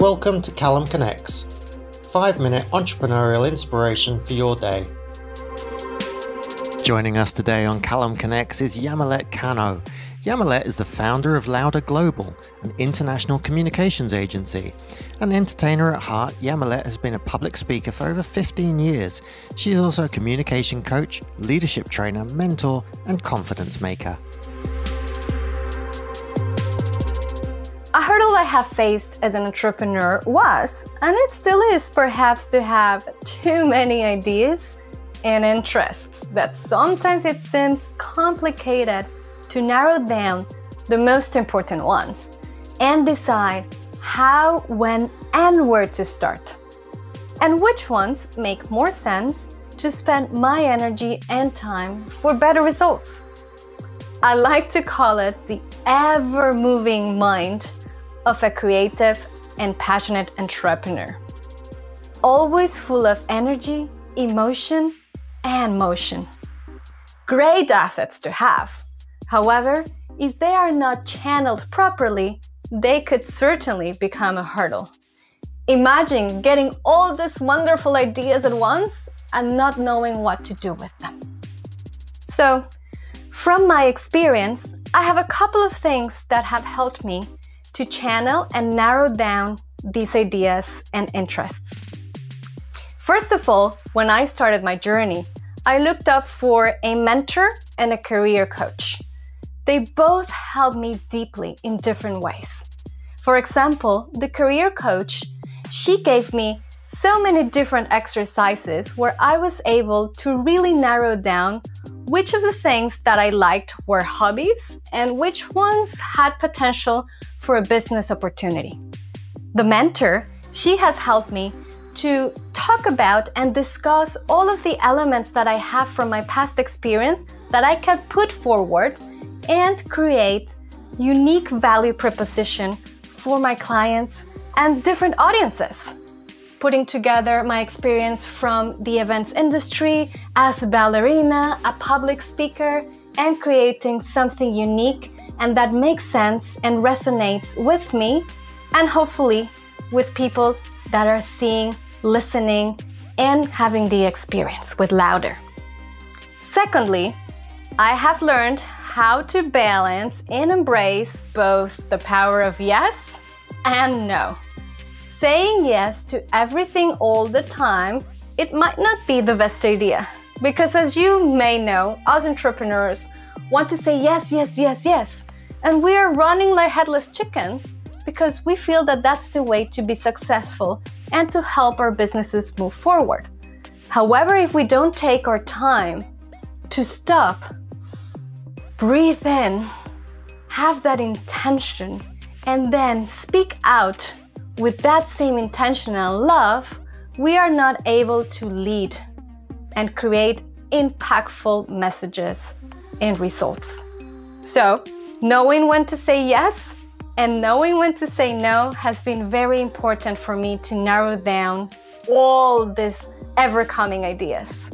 Welcome to Callum Connects, 5 minute entrepreneurial inspiration for your day. Joining us today on Callum Connects is Yamilette Cano. Yamilette is the founder of Louder Global, an international communications agency. An entertainer at heart, Yamilette has been a public speaker for over 15 years. She is also a communication coach, leadership trainer, mentor, and confidence maker. Hurdle I have faced as an entrepreneur was, and it still is, perhaps to have too many ideas and interests that sometimes it seems complicated to narrow down the most important ones and decide how, when, and where to start, and which ones make more sense to spend my energy and time for better results. I like to call it the ever moving mind of a creative and passionate entrepreneur. Always full of energy, emotion, and motion. Great assets to have However, if they are not channeled properly, they could certainly become a hurdle. Imagine getting all these wonderful ideas at once and not knowing what to do with them. So, from my experience, I have a couple of things that have helped me to channel and narrow down these ideas and interests. First of all, when I started my journey, I looked up for a mentor and a career coach. They both helped me deeply in different ways. For example, the career coach, she gave me so many different exercises where I was able to really narrow down which of the things that I liked were hobbies and which ones had potential for a business opportunity. The mentor, she has helped me to talk about and discuss all of the elements that I have from my past experience that I can put forward and create unique value proposition for my clients and different audiences. Putting together my experience from the events industry as a ballerina, a public speaker, and creating something unique and that makes sense and resonates with me and hopefully with people that are seeing, listening, and having the experience with Louder. Secondly, I have learned how to balance and embrace both the power of yes and no. Saying yes to everything all the time, it might not be the best idea. Because as you may know, us entrepreneurs want to say yes, yes, yes, yes. And we are running like headless chickens because we feel that that's the way to be successful and to help our businesses move forward. However, if we don't take our time to stop breathe in, have that intention, and then speak out with that same intention and love, we are not able to lead and create impactful messages and results. So, knowing when to say yes and knowing when to say no has been very important for me to narrow down all these ever coming ideas.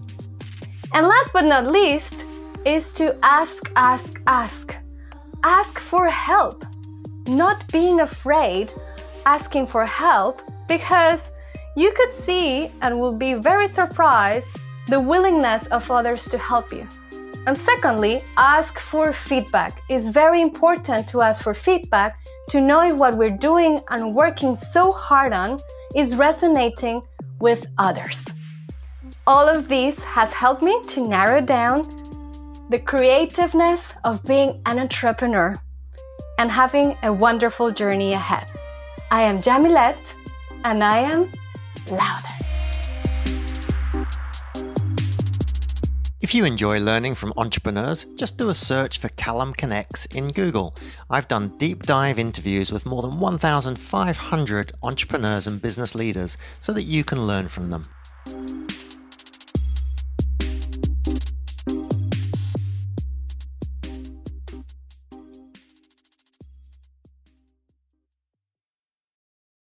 And last but not least, is to ask, ask, ask. Ask for help. Not being afraid, asking for help, because you could see and will be very surprised the willingness of others to help you. And secondly, ask for feedback. It's very important to ask for feedback to know if what we're doing and working so hard on is resonating with others. All of this has helped me to narrow down the creativeness of being an entrepreneur and having a wonderful journey ahead. I am Yamilette and I am louder. If you enjoy learning from entrepreneurs, just do a search for Callum Connects in Google. I've done deep dive interviews with more than 1,500 entrepreneurs and business leaders so that you can learn from them.